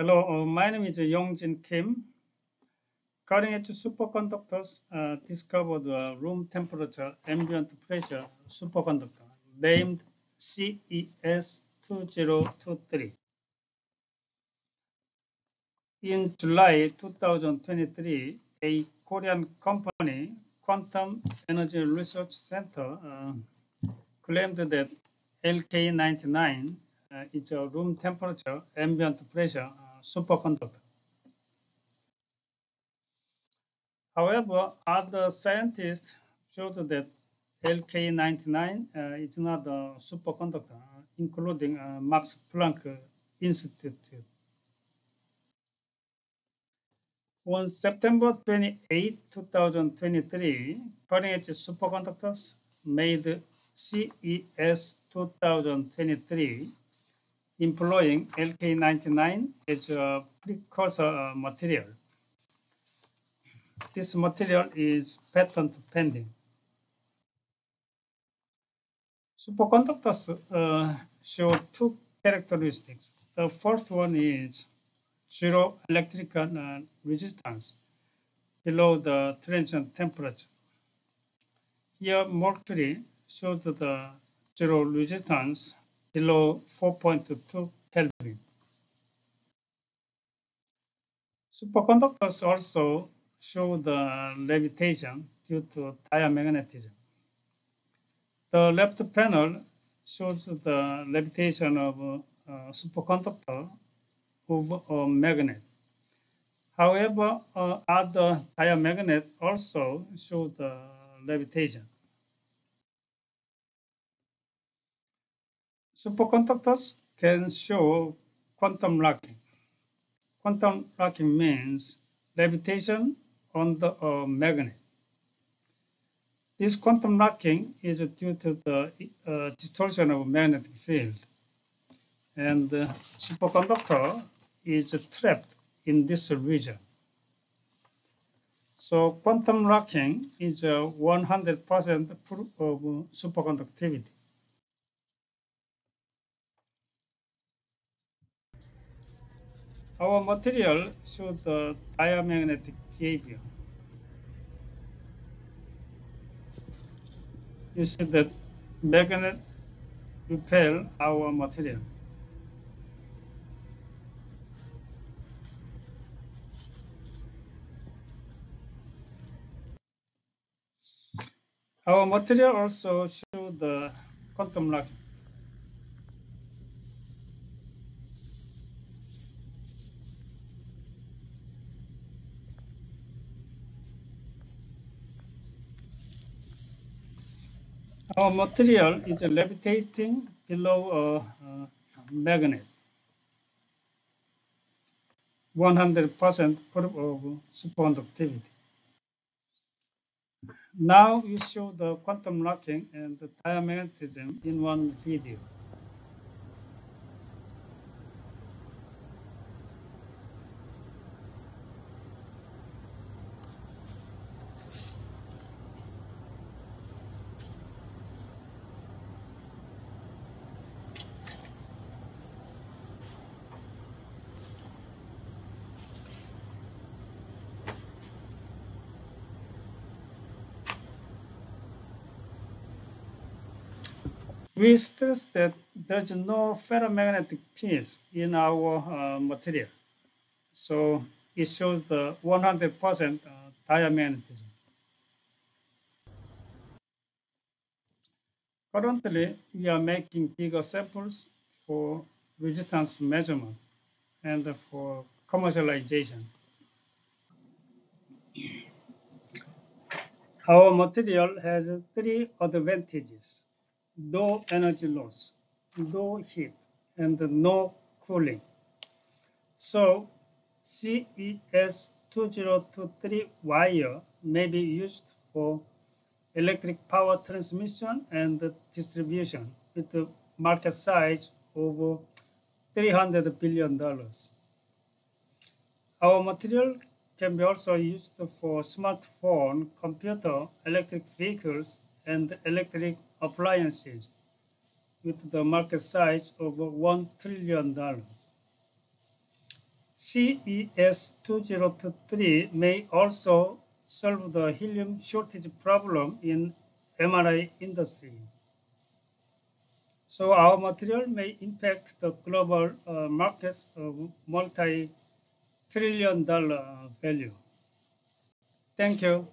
Hello, uh, my name is Yongjin Kim. Cutting-edge superconductors uh, discovered a room temperature ambient pressure superconductor named CES2023. In July 2023, a Korean company, Quantum Energy Research Center, uh, claimed that LK99 uh, is a room temperature ambient pressure uh, superconductor. However, other scientists showed that LK99 uh, is not a superconductor, including uh, Max Planck Institute. On September 28, 2023, cutting-edge superconductors made CES 2023 employing LK99 as a precursor material. This material is patent pending. Superconductors uh, show two characteristics. The first one is zero electrical uh, resistance below the transition temperature. Here, mercury shows the zero resistance below 4.2 Kelvin. Superconductors also show the levitation due to diamagnetism. The left panel shows the levitation of a superconductor over a magnet. However, uh, other diamagnet also show the levitation. Superconductors can show quantum locking. Quantum locking means levitation on the uh, magnet. This quantum locking is due to the uh, distortion of magnetic field. And the superconductor is trapped in this region. So quantum locking is 100% proof of superconductivity. Our material shows the uh, diamagnetic behavior. You see that magnet repel our material. Our material also show the quantum locking. Our material is levitating below a, magnet. 100% proof of uh, superconductivity. Now we show the quantum locking and the diamagnetism in one video. We stress that there's no ferromagnetic piece in our uh, material. So it shows the 100% uh, diamagnetism. Currently, we are making bigger samples for resistance measurement and for commercialization. Our material has three advantages no energy loss, no heat, and no cooling. So CES2023 wire may be used for electric power transmission and distribution with a market size over $300 billion. Our material can be also used for smartphone, computer, electric vehicles, and electric appliances with the market size of $1 trillion. CES2023 may also solve the helium shortage problem in MRI industry. So our material may impact the global uh, markets of multi-trillion dollar value. Thank you.